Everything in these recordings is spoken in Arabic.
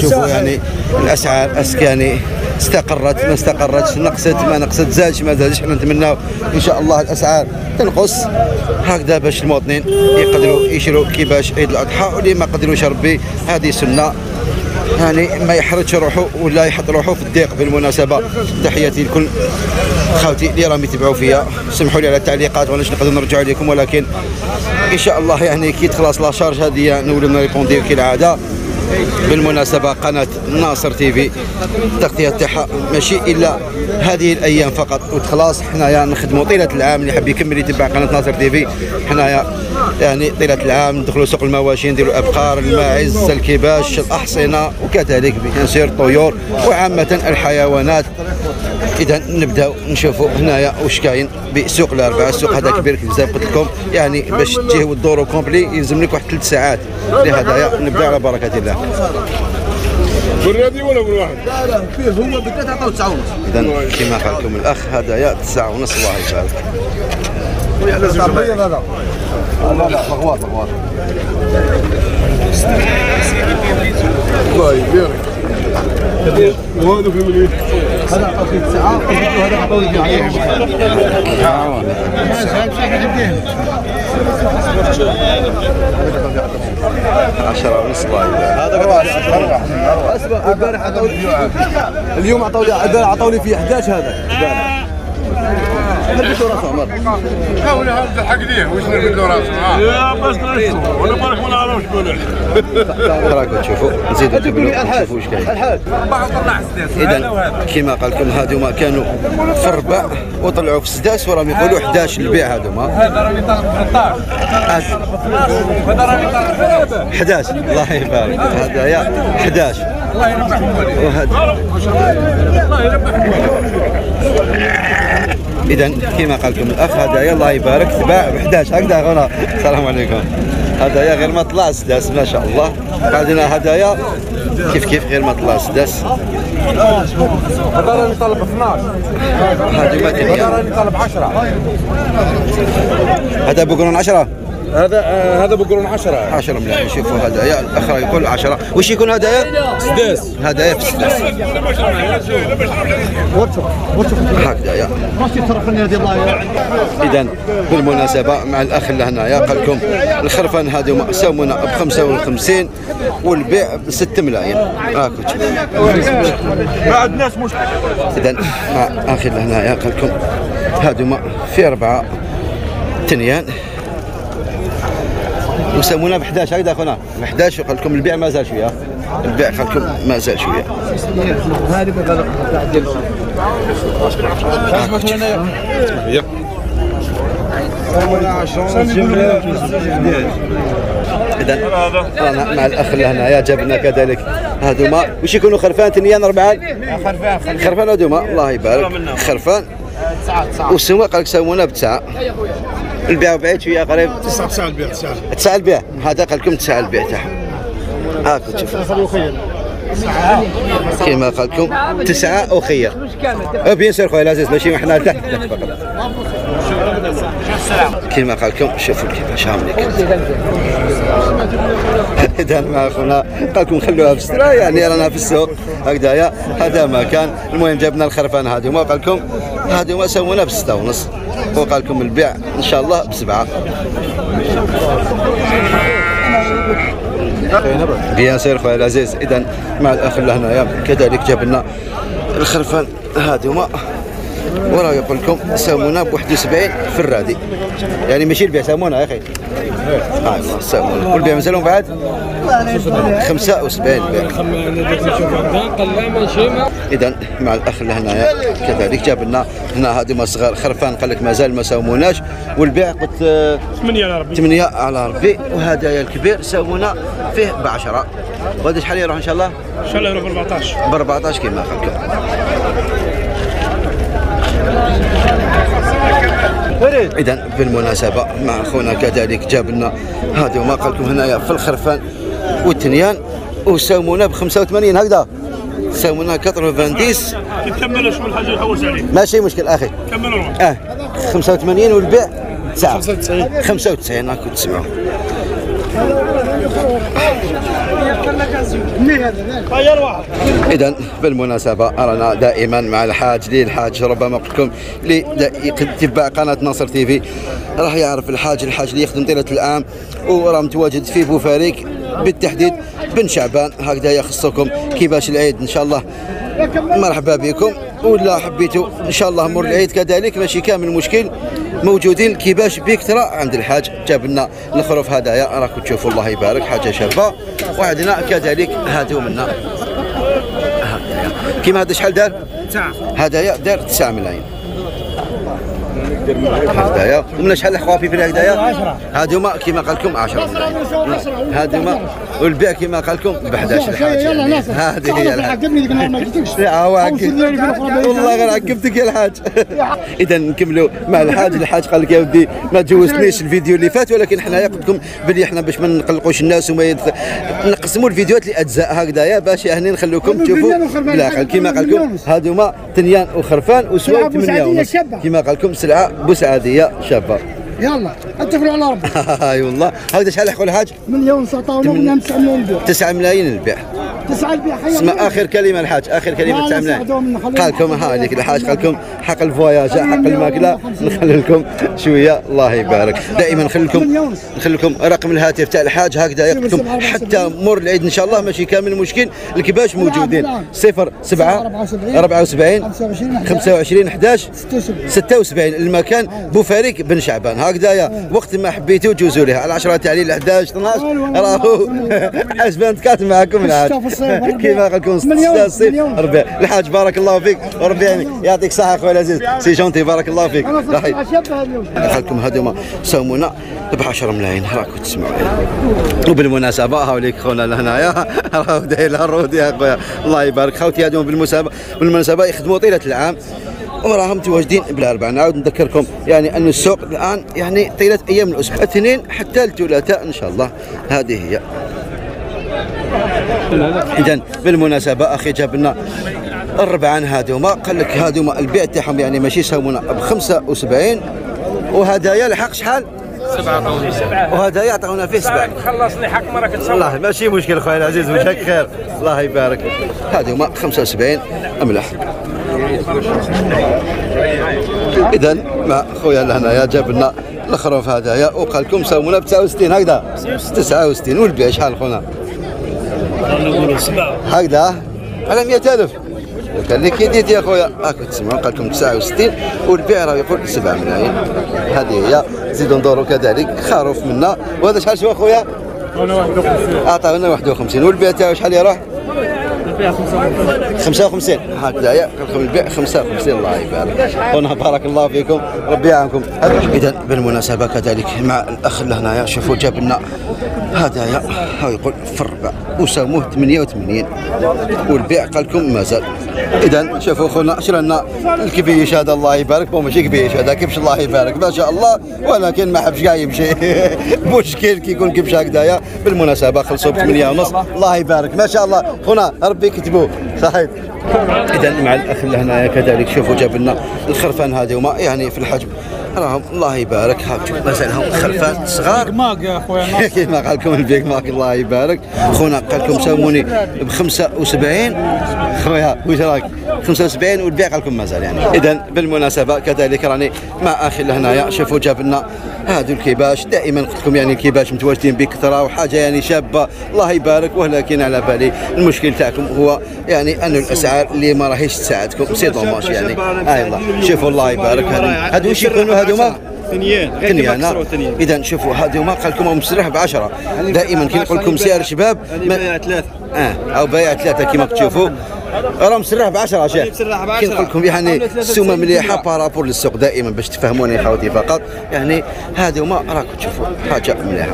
نشوفوا يعني الأسعار est-ce que يعني استقرت ما استقرتش نقصت ما نقصت زادش ما زادش. حنا نتمناو إن شاء الله الأسعار تنقص. هكذا باش المواطنين يقدروا يشروا كيفاش عيد الأضحى واللي ما قدروش ربي هذه سنة. يعني ما يحرجش روحه ولا يحط روحه في الضيق بالمناسبة. تحياتي لكل خاوتي اللي راهم يتبعوا فيا. سمحوا لي على التعليقات وأنا نقدر نرجع عليكم ولكن إن شاء الله يعني كي تخلص la charge هذه نولوا نر épondiو كالعادة. بالمناسبة قناة ناصر تي في التغطية تاعها ماشي إلا هذه الأيام فقط. وخلاص حنايا نخدموا طيلة العام. اللي حاب يكمل يتبع قناة ناصر تي في حنايا يعني طيلة العام ندخلوا سوق المواشي نديروا أبقار الماعز الكباش الأحصنة وكذلك بيان الطيور وعامة الحيوانات. إذا نبداو نشوفوا هنايا واش كاين بسوق الاربعاء السوق هذا كبير بزاف قلت لكم. يعني باش تجيه وتدوروا complet يلزم لك واحد ثلاث ساعات. لهدايا نبدأ على بركة الله. بالرياضي ولا بالواحد؟ لا لا فيه هو بدات عطاو 9 ونص إذا كما قال لكم الأخ هدايا 9 ونص الله يبارك. لا لا لا لا بغوار بغوار الله يبارك وهذا في المليون هذا عطاو فيه 9 وهذا عطاو فيه 10 ونص هذا اليوم عطاو لي لي فيه 11 هذا. حبيتو راسه عمر. حاول هذا حق ليه؟ واش نربدوا راسه؟ يا بس نشوفوا ولا بالك ما نعرفش شكون راكم تشوفوا. نزيدوا واش كاين. الحاج اذا كما قال لكم هذوما كانوا. في الربع وطلعوا في السداس وراهم يقولوا 11 البيع هذوما هذا راه يطلب 13 هذا راه يطلب 11 الله يبارك. هذا يا 11 الله يربحهم وهذا. الله يربحهم إذا كما قال لكم الأخ هذا الله يبارك. تباع ب 11 هكذا هنا. السلام عليكم. هدايا غير ما طلع سداس ما شاء الله. بعدنا هدايا كيف كيف غير ما طلع سداس هذا راه يطلب 12 هذه ما هذا راه يطلب 10 هذا بقولون 10 هذا آه، هذا بقولون 10 10 ملاح نشوفوا هدايا الآخر يقول 10 وش يكون هدايا؟ سداس هدايا في السداس هكذا يا. ماشي تصرفني هذه الله اذا بالمناسبة مع الأخ اللي هنايا قال لكم الخرفان هذو سومونا ب 55 والبيع ب 6 ملايين. هاكو. بعد ناس مش اذا مع أخي اللي هنايا قال لكم هذوما في أربعة تنيان وسمونا ب 11 هكذا اخونا ب 11 وقال لكم البيع ما زال شوية. البيع قال لكم ما زال شوية. هذه بقى اذا أنا مع الأخ اللي هنايا جاب لنا كذلك. هذوما وش يكونوا خرفان تنيان اربعه خرفان خرفان هذوما الله يبارك. خرفان والسوق قال لك سوونا بتسعة. البيع بعيد شوية قريب؟ تسعة تسعة البيع تسعة. تسعة البيع؟ هذا قال لكم تسعة البيع تاعهم. هاكو تشوف كما قال لكم تسعة وخير أه بيان سور خويا العزيز ماشي تحت تحت فقط. كما قال لكم شوفوا كيفاش عاملين إذا مع اخونا قال لكم خلوها في السرا يعني رانا في السوق. هكذايا هذا ما كان. المهم جبنا الخرفان هذوما قال لكم. هذوما سوونا بستة ونص وقال لكم البيع إن شاء الله بسبعة. بيان سير خويا العزيز اذا مع الأخ اللي هنايا كذلك جاب لنا الخرفان هذوما وراه يقول لكم سامونا ب 71 في الرادي. يعني ماشي البيع سامونا يا أخي. آه سامونا والبيع مازالهم بعد 75 بيع. اذا مع الأخ اللي هنايا كذلك جاب لنا هنا هذوما صغار خرفان قال لك مازال ما ساوموناش والبيع قلت آه، 8 على ربي. 8 على ربي. وهذايا الكبير ساوونا فيه ب 10 وهذا شحال يروح إن شاء الله؟ ان شاء الله يروح ب 14 ب 14 كيما قال اذا بالمناسبة مع أخونا كذلك جاب لنا هذا ما قال لكم هنايا في الخرفان والتنيان وساومونا ب 85 هكذا. ساومونا 90 كمل شو الحاجة يحوس عليه ماشي مشكل أخي. كمل آه 85 والبيع 9 95. 95 هاكو تسمعوا. اذا بالمناسبة رانا دائما مع الحاج لي الحاج ربما قلت لكم اللي يتبع قناة ناصر تي في. راح يعرف الحاج الحاج اللي يخدم طيلة العام وراه متواجد في بوفاريك بالتحديد بن شعبان. هكذا يخصكم كيفاش العيد إن شاء الله. مرحبا بكم. ولا حبيتوا إن شاء الله مر العيد كذلك ماشي كامل مشكل موجودين كيفاش بكثره عند الحاج جاب لنا الخروف هدايا راكم تشوفوا الله يبارك حاجة شابه وعندنا كذلك هادو منا. كيما هذا شحال دار؟ هدايا دار 9 ملايين. هدايا. ومن شحال الخوافي في الهدايا؟ هادوما كيما قال لكم 10 ملايين هادوما والبيع كيما قال لكم ب 11 الحاج هذه هي عقبني ذيك النهار ما قلتلكش. والله غير عقبتك يا الحاج. اذا نكملوا مع الحاج. الحاج قال لك يا ودي ما تجوزتنيش الفيديو اللي فات ولكن حنايا قلت لكم بلي إحنا باش ما نقلقوش الناس وما. نقسموا الفيديوهات لأجزاء هكذايا باش يعني نخلوكم تشوفوا. كيما قال لكم. هادوما تنيان وخرفان وسواء سلعة 8 بوسعادية ونص شابة. كيما قال لكم سلعة بوسعاديه شابة. يلا اتفقوا على ربي أي والله. هذا شحال يقول الحاج؟ مليون سطاونا ولا 9 مليون بيع. 9 ملايين البيع. تسعة البيع حيا اسمع آخر كلمة الحاج آخر كلمة لا، تاع لا، ساعدوهم ملايين. نخليهم قال لكم ها هذيك الحاج قال لكم حق الفواياج حق الماكلة. نخلي لكم شوية. الله يبارك. دائما نخلي لكم مليون. نخلي لكم رقم الهاتف تاع الحاج هكذا يقول لكم سبعة حتى. مر العيد إن شاء الله ماشي كامل مشكل. الكباش موجودين. نعم. سبعة أربعة وسبعين. 74 25 25 11 76 76 المكان بوفاريك بن شعبان. هكذايا. وقت ما حبيتوا جوزوا لها على 10 تاع الليل 11 12 أيوة. راهو. حسبان تكات معكم العاد. كيما قال لكم مليون، ستة الصيف مليون. ربيع. الحاج بارك الله فيك. وربي يعني يعطيك الصحة خويا العزيز. سي جونتي بارك الله فيك. اليوم. دخلكم هذوما ساومونا ب 10 ملايين. راكم تسمعوا. وبالمناسبة هاوليك خونا لهنايا راهو داير لها الرود يا خويا الله يبارك. خوتي هذوما بالمناسبه بالمناسبة يخدموا طيلة العام. وراهم متواجدين بالاربعاء نعاود نذكركم يعني أن السوق الآن يعني طيلة أيام الأسبوع الاثنين حتى الثلاثاء إن شاء الله. هذه هي. اذا بالمناسبة أخي جاب لنا الربعان هذوما قال لك هذوما البيع تاعهم يعني ماشي يساومونا ب 75 وهدايا الحق شحال؟ سبعة وهدايا عطاونا فيه سبعة. خلصني حق مرك تصور والله ماشي مشكل خويا العزيز وجهك خير. الله يبارك. هذوما 75 املاح اذا مع خويا لهنايا جاب لنا الخروف هدايا وقال لكم ساومونا ب 69 هكذا. 69 والبيع شحال خونا؟ هكذا. على 100000 قال لك يديت يا خويا. هاكا تسمعوا قال لكم 69 والبيع راه يقول 7 ملايين هذه هي. زيدوا ندوروا كذلك. خروف منا. وهذا شحال شو خويا؟ اعطانا 51 والبيع تاعو شحال يروح؟ 55 هكذا يا لكم البيع 55 الله يبارك. هنا بارك الله فيكم. ربي يعاونكم إذا بالمناسبة كذلك مع الأخ اللي هنايا شوفوا جاب لنا. هدايا يقول في الربع وساموه 88 والبيع قال لكم مازال إذا شوفوا خونا شرا لنا الكبيش هذا الله يبارك. بو ماشي كبيش هذا كبش الله يبارك؟ ما شاء الله. ولكن ما حبش كاع يمشي مشكل كي يكون كبش هكذايا بالمناسبة خلصوا ب 8 ونص. الله يبارك. ما شاء الله. خونا ربي يكتبوه صحيح. إذا مع الأخ اللي هنايا كذلك شوفوا جاب لنا الخرفان هذوما يعني في الحجم. راهم الله يبارك. ها شوف مازال هم خرفان صغار. ماك يا خويا كيما قال لكم البيك ماك الله يبارك. خونا قال لكم ساوموني ب 75 خويا واش راك 75 والبيع قال لكم مازال يعني. اذا بالمناسبة كذلك راني مع أخي لهنايا شوفوا جاب لنا هادو الكباش دائما قلت لكم يعني الكباش متواجدين بكثرة وحاجة يعني شابة. الله يبارك ولكن على بالي المشكل تاعكم هو يعني أن الأسعار اللي ما راهيش تساعدكم. c'est dommage يعني. اي الله شوفوا الله يبارك. هادو واش يكونوا هادوما ثنيين غير إذا شوفوا هذوما قال لكم مسرح ب 10 دائما كي نقول لكم سعر شباب ما- ثلاثة. آه أو بايع ثلاثة كما تشوفوا راه مسرح ب 10 شيخ مسرح ب كي 10. نقول لكم يعني السومه مليحة. بارابور للسوق دائما باش تفهموني خوتي فقط. يعني هذوما راكم تشوفوا. حاجة مليحة.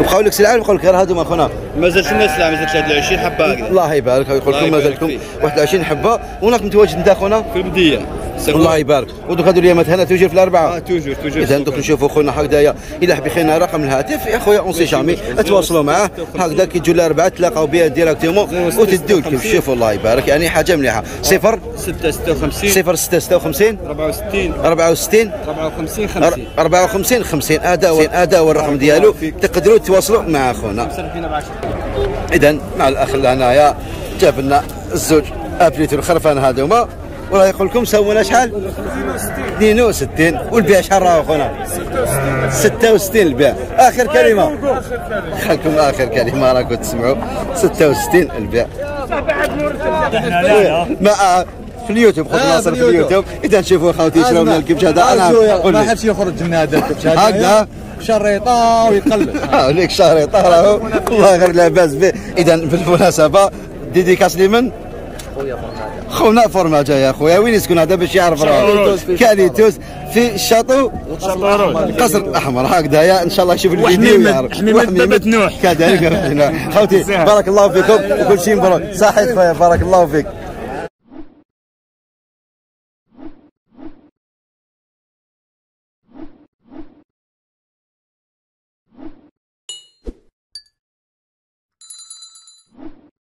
وبقاو لك سلعة وبقاو لك غير هذوما اخونا مازال الناس لا مازال 23 حبة. هكذا الله يبارك يقول الله لكم مازال يبارك لكم فيك. 21 حبة. وهناك متواجد انت اخونا في المدية الله يبارك. ودوك هذو اليامات هنا toujours في الأربعة. آه toujours toujours إذا دوك نشوفوا خونا هكذايا إلا حب يخينا رقم الهاتف. يا خويا on sait jamais تواصلوا معاه. هكذا كي تجوا الاربعه تلاقاو بها directement وتدوا كيف شوفوا الله يبارك. يعني حاجة مليحة. صفر 6 56 صفر 6 56 64 64 54 50 54 50 هذا هو هذا هو الرقم ديالو. تقدروا تواصلوا مع خونا. فينا ب 10 اذا مع الأخ اللي هنايا جاب لنا الزوج. ابريتو الخرفان هذوما وراه يقول لكم سوونا شحال؟ 62 والبيع شحال راه خونا 66 البيع. آخر كلمة. خلكم آخر كلمة راكم تسمعوا. 66 البيع. ما في اليوتيوب آه، ناصر في في اليوتيوب. إذا تشوفوا خوتي يشراو لنا الكبش هذا أنا ما حبش يخرج من هذا الكبش هكذا؟ شريطة ويقلب. عليك شهر راهو. الله غير لاباس به إذا بالمناسبة dédicace لمن؟ خونا فورماجا يا خويا وين يسكن هذا باش يعرف راه؟ كاليتوس في ال Château القصر الأحمر هكذا إن شاء الله يشوف الفيديو. وحميمة- يعرف. حميمة وحميمة بابة نوح. كذلك خوتي بارك الله فيكم وكل شيء مبروك. صحيت خويا بارك الله فيك.